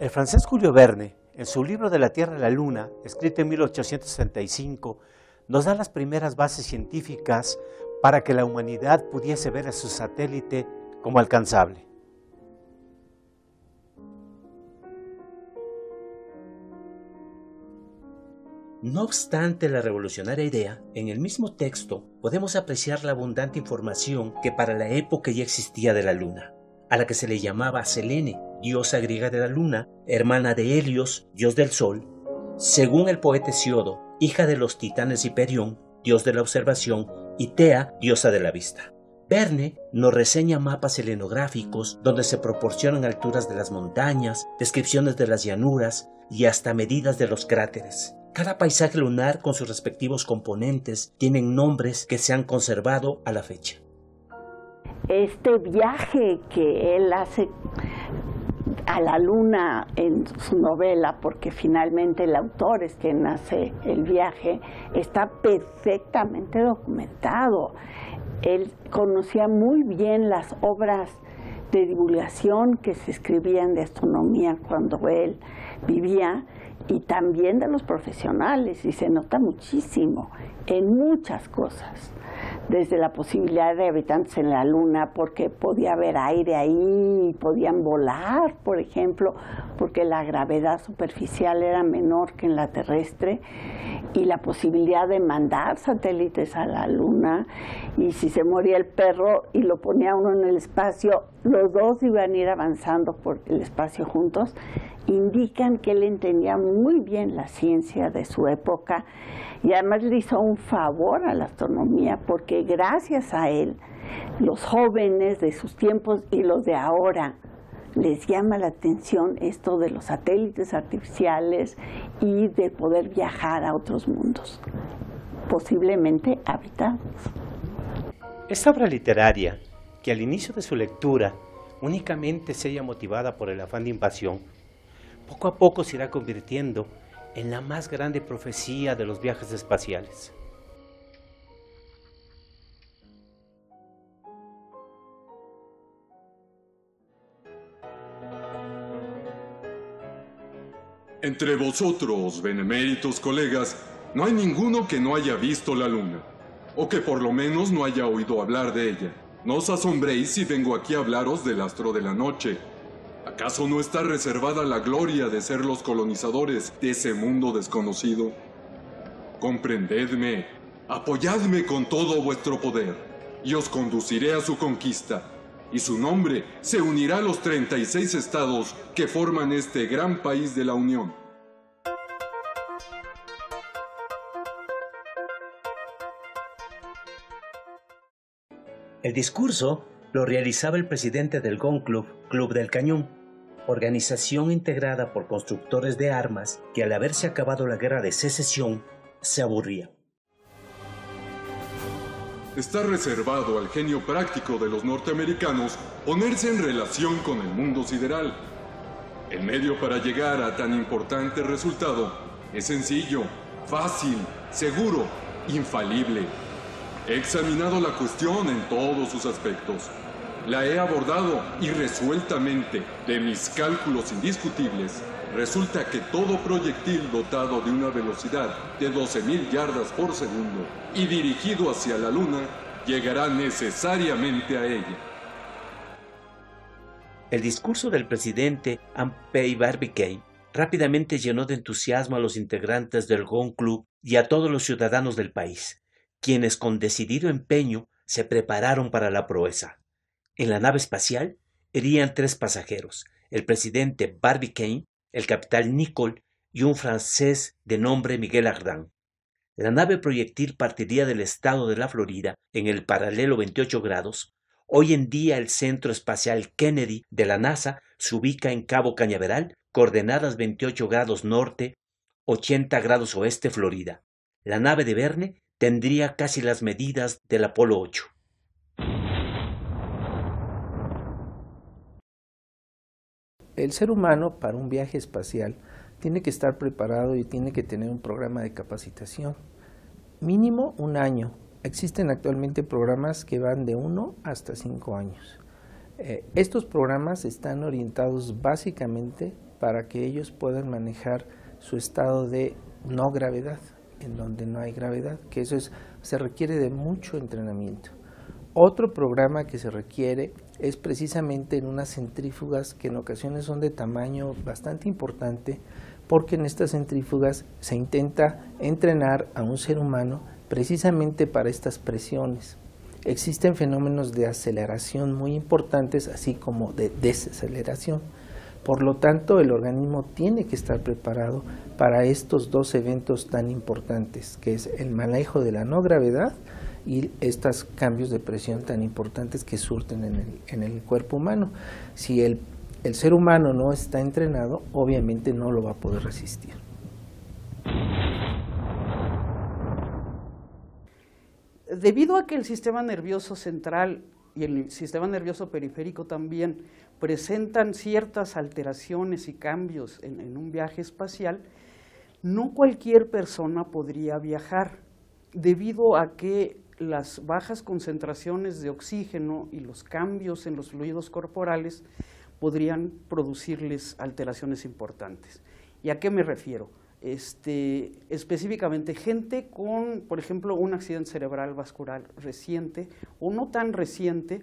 El francés Julio Verne, en su libro De la Tierra a la Luna, escrito en 1865, nos da las primeras bases científicas para que la humanidad pudiese ver a su satélite como alcanzable. No obstante la revolucionaria idea, en el mismo texto podemos apreciar la abundante información que para la época ya existía de la Luna, a la que se le llamaba Selene, diosa griega de la luna, hermana de Helios, dios del sol, según el poeta Hesiodo, hija de los titanes Hiperión, dios de la observación, y Tea, diosa de la vista. Verne nos reseña mapas selenográficos donde se proporcionan alturas de las montañas, descripciones de las llanuras y hasta medidas de los cráteres. Cada paisaje lunar con sus respectivos componentes tienen nombres que se han conservado a la fecha. Este viaje que él hace a la luna en su novela, porque finalmente el autor es quien hace el viaje, está perfectamente documentado. Él conocía muy bien las obras de divulgación que se escribían de astronomía cuando él vivía y también de los profesionales y se nota muchísimo en muchas cosas desde la posibilidad de habitantes en la Luna, porque podía haber aire ahí, podían volar, por ejemplo, porque la gravedad superficial era menor que en la terrestre, y la posibilidad de mandar satélites a la Luna, y si se moría el perro y lo ponía uno en el espacio, los dos iban a ir avanzando por el espacio juntos, indican que él entendía muy bien la ciencia de su época y además le hizo un favor a la astronomía porque gracias a él los jóvenes de sus tiempos y los de ahora les llama la atención esto de los satélites artificiales y de poder viajar a otros mundos, posiblemente habitados. Esta obra literaria, que al inicio de su lectura únicamente se haya motivada por el afán de invasión, poco a poco se irá convirtiendo en la más grande profecía de los viajes espaciales. Entre vosotros, beneméritos colegas, no hay ninguno que no haya visto la luna, o que por lo menos no haya oído hablar de ella. No os asombréis si vengo aquí a hablaros del astro de la noche, ¿Acaso no está reservada la gloria de ser los colonizadores de ese mundo desconocido? Comprendedme, apoyadme con todo vuestro poder, y os conduciré a su conquista, y su nombre se unirá a los 36 estados que forman este gran país de la Unión. El discurso lo realizaba el presidente del GON Club, Club del Cañón, organización integrada por constructores de armas que al haberse acabado la guerra de secesión se aburría. Está reservado al genio práctico de los norteamericanos ponerse en relación con el mundo sideral. El medio para llegar a tan importante resultado es sencillo, fácil, seguro, infalible. He examinado la cuestión en todos sus aspectos la he abordado y resueltamente. De mis cálculos indiscutibles, resulta que todo proyectil dotado de una velocidad de 12.000 yardas por segundo y dirigido hacia la Luna llegará necesariamente a ella. El discurso del presidente Ampey Barbicane rápidamente llenó de entusiasmo a los integrantes del Gon Club y a todos los ciudadanos del país, quienes con decidido empeño se prepararon para la proeza. En la nave espacial irían tres pasajeros, el presidente Barbicane, el capitán Nicole y un francés de nombre Miguel Ardán. La nave proyectil partiría del estado de la Florida en el paralelo 28 grados. Hoy en día el Centro Espacial Kennedy de la NASA se ubica en Cabo Cañaveral, coordenadas 28 grados norte, 80 grados oeste Florida. La nave de Verne tendría casi las medidas del Apolo 8. El ser humano para un viaje espacial tiene que estar preparado y tiene que tener un programa de capacitación. Mínimo un año. Existen actualmente programas que van de uno hasta cinco años. Eh, estos programas están orientados básicamente para que ellos puedan manejar su estado de no gravedad, en donde no hay gravedad, que eso es, se requiere de mucho entrenamiento. Otro programa que se requiere es precisamente en unas centrífugas que en ocasiones son de tamaño bastante importante, porque en estas centrífugas se intenta entrenar a un ser humano precisamente para estas presiones. Existen fenómenos de aceleración muy importantes, así como de desaceleración. Por lo tanto, el organismo tiene que estar preparado para estos dos eventos tan importantes, que es el manejo de la no gravedad y estos cambios de presión tan importantes que surten en el, cuerpo humano. Si el ser humano no está entrenado, obviamente no lo va a poder resistir. Debido a que el sistema nervioso central y el sistema nervioso periférico también presentan ciertas alteraciones y cambios en, en, un viaje espacial, no cualquier persona podría viajar, debido a que las bajas concentraciones de oxígeno y los cambios en los fluidos corporales podrían producirles alteraciones importantes. ¿Y a qué me refiero? Este, específicamente gente con, por ejemplo, un accidente cerebral vascular reciente o no tan reciente,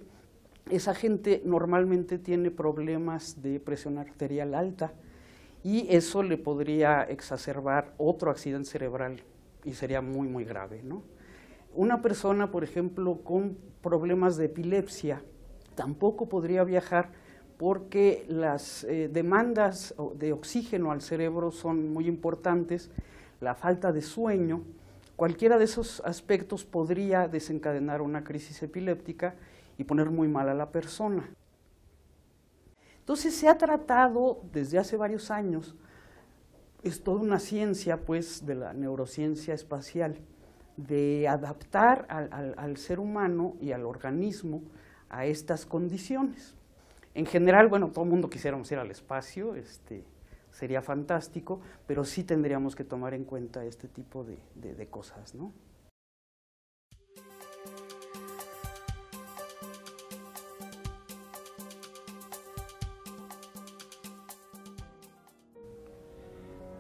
esa gente normalmente tiene problemas de presión arterial alta y eso le podría exacerbar otro accidente cerebral y sería muy, muy grave. ¿no? Una persona, por ejemplo, con problemas de epilepsia tampoco podría viajar porque las eh, demandas de oxígeno al cerebro son muy importantes, la falta de sueño, cualquiera de esos aspectos podría desencadenar una crisis epiléptica y poner muy mal a la persona. Entonces se ha tratado desde hace varios años, es toda una ciencia pues de la neurociencia espacial, de adaptar al, ser humano y al organismo a estas condiciones. En general, bueno, todo el mundo quisiéramos ir al espacio, este, sería fantástico, pero sí tendríamos que tomar en cuenta este tipo de, de, de cosas, ¿no?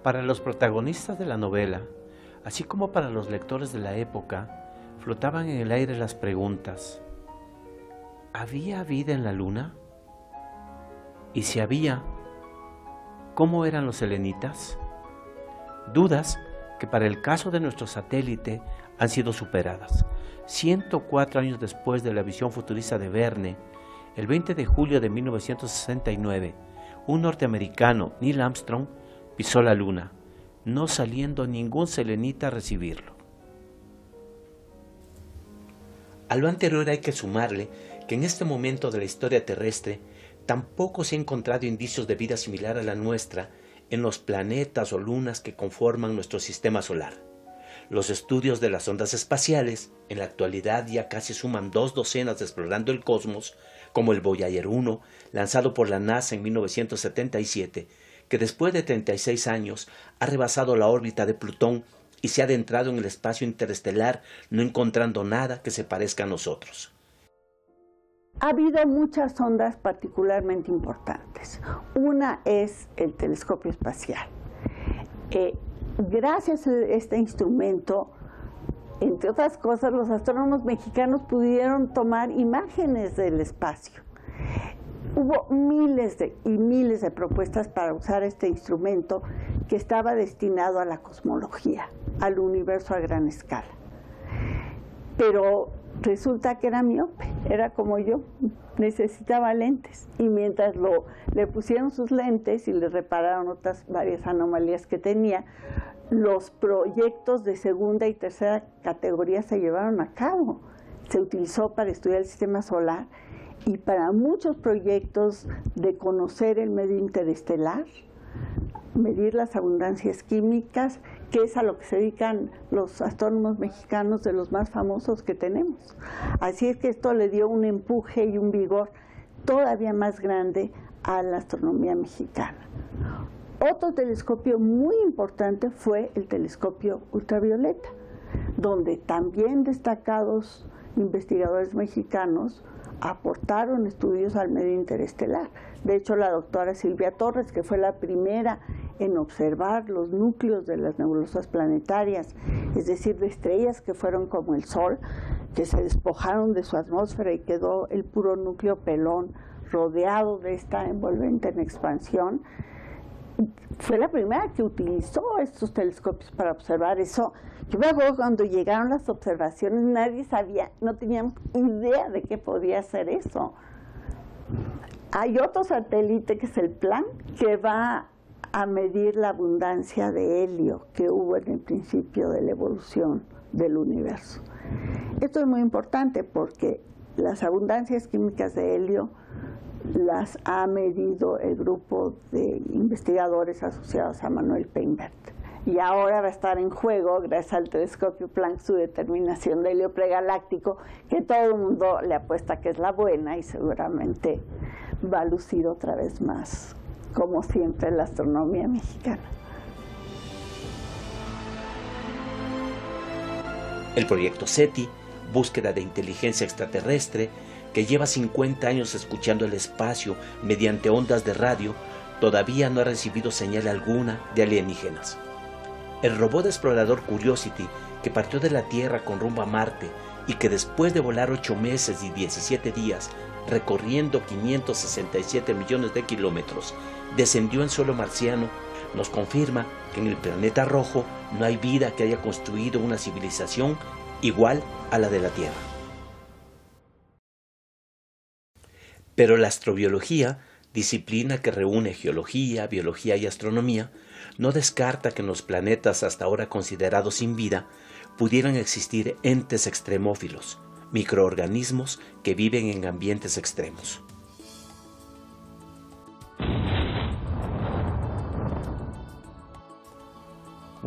Para los protagonistas de la novela, así como para los lectores de la época, flotaban en el aire las preguntas. ¿Había vida en la luna? Y si había, ¿cómo eran los selenitas? Dudas que para el caso de nuestro satélite han sido superadas. 104 años después de la visión futurista de Verne, el 20 de julio de 1969, un norteamericano, Neil Armstrong, pisó la luna no saliendo ningún selenita a recibirlo. A lo anterior hay que sumarle que en este momento de la historia terrestre tampoco se ha encontrado indicios de vida similar a la nuestra en los planetas o lunas que conforman nuestro sistema solar. Los estudios de las ondas espaciales en la actualidad ya casi suman dos docenas explorando el cosmos, como el Voyager 1, lanzado por la NASA en 1977, que después de 36 años ha rebasado la órbita de Plutón y se ha adentrado en el espacio interestelar no encontrando nada que se parezca a nosotros. Ha habido muchas ondas particularmente importantes. Una es el telescopio espacial. Gracias a este instrumento, entre otras cosas, los astrónomos mexicanos pudieron tomar imágenes del espacio. Hubo miles de, y miles de propuestas para usar este instrumento que estaba destinado a la cosmología, al universo a gran escala. Pero resulta que era miope, era como yo, necesitaba lentes. Y mientras lo, le pusieron sus lentes y le repararon otras varias anomalías que tenía, los proyectos de segunda y tercera categoría se llevaron a cabo. Se utilizó para estudiar el sistema solar y para muchos proyectos de conocer el medio interestelar, medir las abundancias químicas, que es a lo que se dedican los astrónomos mexicanos de los más famosos que tenemos. Así es que esto le dio un empuje y un vigor todavía más grande a la astronomía mexicana. Otro telescopio muy importante fue el telescopio ultravioleta, donde también destacados investigadores mexicanos aportaron estudios al medio interestelar. De hecho, la doctora Silvia Torres, que fue la primera en observar los núcleos de las nebulosas planetarias, es decir, de estrellas que fueron como el Sol, que se despojaron de su atmósfera y quedó el puro núcleo pelón rodeado de esta envolvente en expansión, fue la primera que utilizó estos telescopios para observar eso. Yo me acuerdo cuando llegaron las observaciones, nadie sabía, no teníamos idea de qué podía ser eso. Hay otro satélite que es el PLAN, que va a medir la abundancia de helio que hubo en el principio de la evolución del universo. Esto es muy importante porque las abundancias químicas de helio las ha medido el grupo de investigadores asociados a Manuel Peinbert. Y ahora va a estar en juego, gracias al telescopio Planck, su determinación de helio pregaláctico, que todo el mundo le apuesta que es la buena y seguramente va a lucir otra vez más, como siempre, la astronomía mexicana. El proyecto SETI, búsqueda de inteligencia extraterrestre, que lleva 50 años escuchando el espacio mediante ondas de radio, todavía no ha recibido señal alguna de alienígenas. El robot explorador Curiosity, que partió de la Tierra con rumbo a Marte y que después de volar 8 meses y 17 días, recorriendo 567 millones de kilómetros, descendió en suelo marciano, nos confirma que en el planeta rojo no hay vida que haya construido una civilización igual a la de la Tierra. Pero la astrobiología, disciplina que reúne geología, biología y astronomía, no descarta que en los planetas hasta ahora considerados sin vida pudieran existir entes extremófilos, microorganismos que viven en ambientes extremos.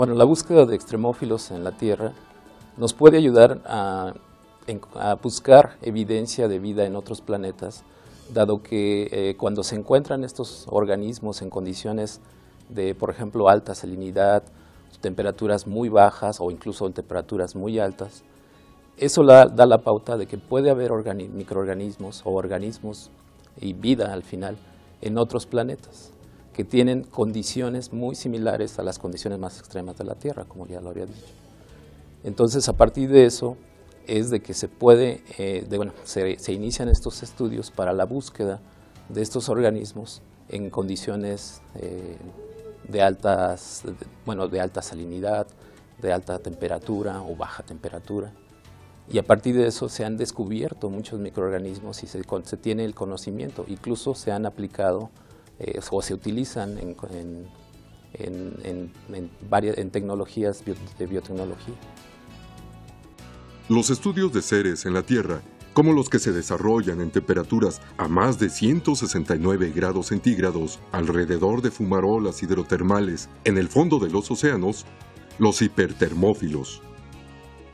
Bueno, la búsqueda de extremófilos en la Tierra nos puede ayudar a, buscar evidencia de vida en otros planetas dado que eh, cuando se encuentran estos organismos en condiciones de, por ejemplo, alta salinidad, temperaturas muy bajas o incluso en temperaturas muy altas, eso da, la pauta de que puede haber microorganismos o organismos y vida al final en otros planetas que tienen condiciones muy similares a las condiciones más extremas de la Tierra, como ya lo había dicho. Entonces, a partir de eso, es de que se puede, eh, bueno, se, inician estos estudios para la búsqueda de estos organismos en condiciones eh, de altas, bueno, de alta salinidad, de alta temperatura o baja temperatura. Y a partir de eso se han descubierto muchos microorganismos y se, tiene el conocimiento. Incluso se han aplicado eh, o se utilizan en, varias, en tecnologías de biotecnología. Los estudios de seres en la Tierra, como los que se desarrollan en temperaturas a más de 169 grados centígrados alrededor de fumarolas hidrotermales en el fondo de los océanos, los hipertermófilos,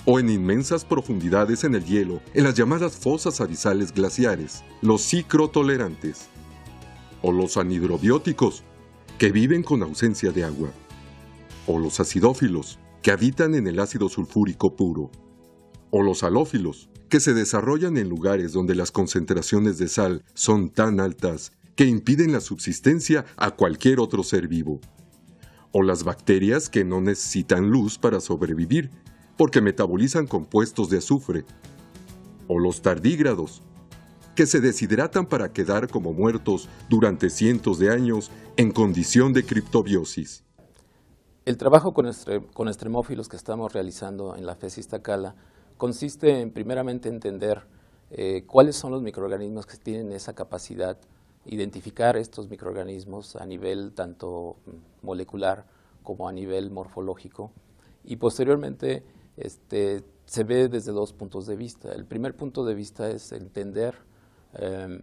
o en inmensas profundidades en el hielo, en las llamadas fosas abisales glaciares, los cicrotolerantes, o los anhidrobióticos, que viven con ausencia de agua, o los acidófilos, que habitan en el ácido sulfúrico puro o los halófilos, que se desarrollan en lugares donde las concentraciones de sal son tan altas que impiden la subsistencia a cualquier otro ser vivo, o las bacterias que no necesitan luz para sobrevivir, porque metabolizan compuestos de azufre, o los tardígrados, que se deshidratan para quedar como muertos durante cientos de años en condición de criptobiosis. El trabajo con, extremófilos que estamos realizando en la FESI Cala consiste en primeramente entender eh, cuáles son los microorganismos que tienen esa capacidad, identificar estos microorganismos a nivel tanto molecular como a nivel morfológico y posteriormente este, se ve desde dos puntos de vista. El primer punto de vista es entender em,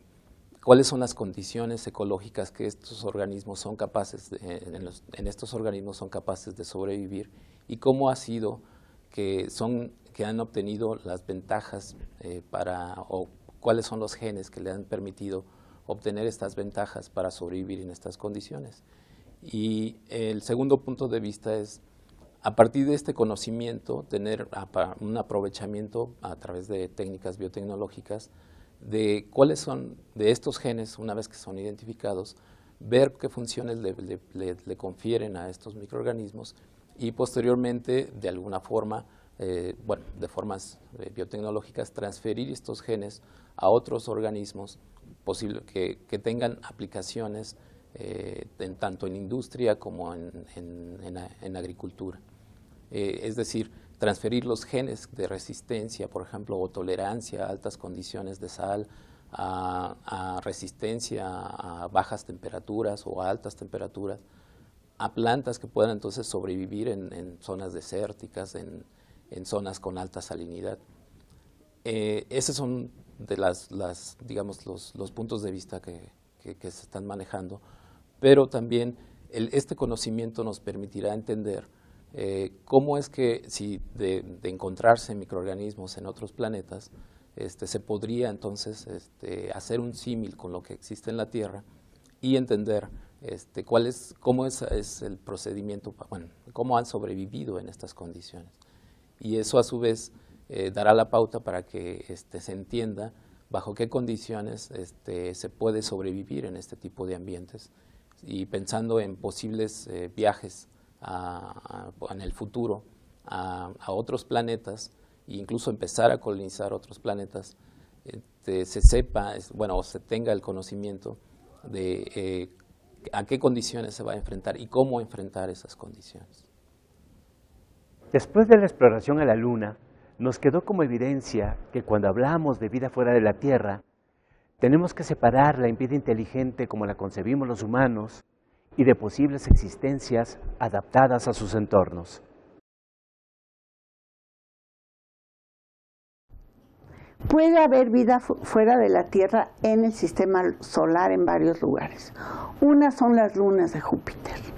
cuáles son las condiciones ecológicas que estos organismos son capaces, en, en, estos organismos son capaces de sobrevivir y cómo ha sido que son que han obtenido las ventajas eh, para, o cuáles son los genes que le han permitido obtener estas ventajas para sobrevivir en estas condiciones. Y el segundo punto de vista es a partir de este conocimiento, tener un aprovechamiento a través de técnicas biotecnológicas de cuáles son de estos genes, una vez que son identificados, ver qué funciones le, confieren a estos microorganismos y posteriormente, de alguna forma, eh, bueno, de formas eh, biotecnológicas, transferir estos genes a otros organismos posible, que, tengan aplicaciones eh, en, tanto en industria como en agricultura. Eh, es decir, transferir los genes de resistencia, por ejemplo, o tolerancia a altas condiciones de sal, a, resistencia a bajas temperaturas o a altas temperaturas, a plantas que puedan entonces sobrevivir en, zonas desérticas, en, zonas con alta salinidad. Eh, esos son de las, digamos, los, puntos de vista que, se están manejando, pero también este conocimiento nos permitirá entender eh, cómo es que si de, encontrarse microorganismos en otros planetas, este, se podría entonces este, hacer un símil con lo que existe en la Tierra y entender este, cuál es, cómo es, el procedimiento, bueno, cómo han sobrevivido en estas condiciones. Y eso a su vez eh, dará la pauta para que este, se entienda bajo qué condiciones este, se puede sobrevivir en este tipo de ambientes y pensando en posibles eh, viajes en el futuro a, otros planetas e incluso empezar a colonizar otros planetas, este, se sepa, bueno, o se tenga el conocimiento de eh, a qué condiciones se va a enfrentar y cómo enfrentar esas condiciones. Después de la exploración a la Luna, nos quedó como evidencia que cuando hablamos de vida fuera de la Tierra, tenemos que separar la vida inteligente como la concebimos los humanos y de posibles existencias adaptadas a sus entornos. Puede haber vida fuera de la Tierra en el sistema solar en varios lugares. Una son las lunas de Júpiter.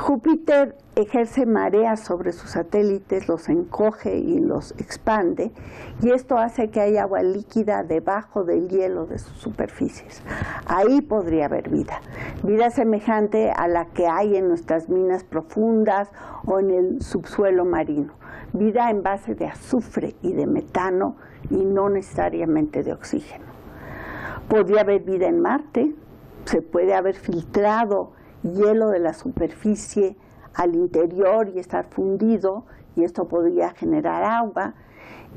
Júpiter ejerce mareas sobre sus satélites, los encoge y los expande, y esto hace que haya agua líquida debajo del hielo de sus superficies. Ahí podría haber vida, vida semejante a la que hay en nuestras minas profundas o en el subsuelo marino, vida en base de azufre y de metano y no necesariamente de oxígeno. Podría haber vida en Marte, se puede haber filtrado hielo de la superficie al interior y estar fundido y esto podría generar agua.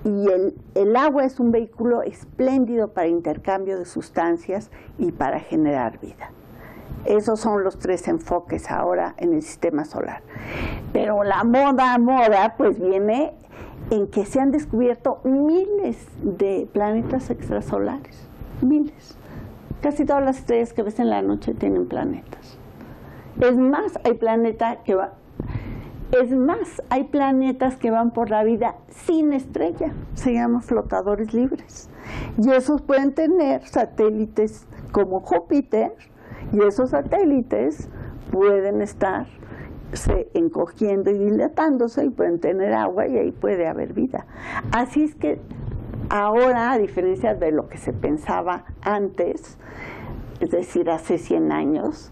Y el, el, agua es un vehículo espléndido para intercambio de sustancias y para generar vida. Esos son los tres enfoques ahora en el sistema solar. Pero la moda, moda, pues viene en que se han descubierto miles de planetas extrasolares, miles. Casi todas las estrellas que ves en la noche tienen planetas. Es más, hay planeta que va, es más, hay planetas que van por la vida sin estrella, se llaman flotadores libres. Y esos pueden tener satélites como Júpiter, y esos satélites pueden estar se encogiendo y dilatándose y pueden tener agua y ahí puede haber vida. Así es que ahora, a diferencia de lo que se pensaba antes, es decir, hace 100 años,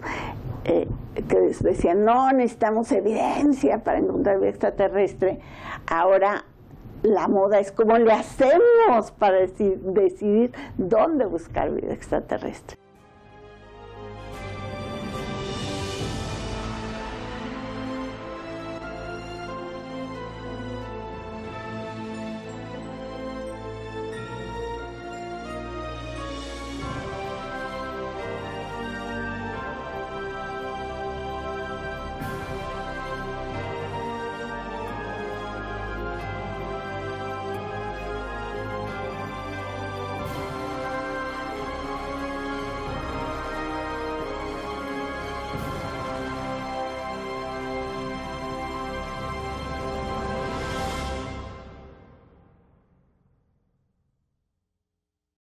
eh, que decían, no, necesitamos evidencia para encontrar vida extraterrestre. Ahora la moda es cómo le hacemos para decidir dónde buscar vida extraterrestre.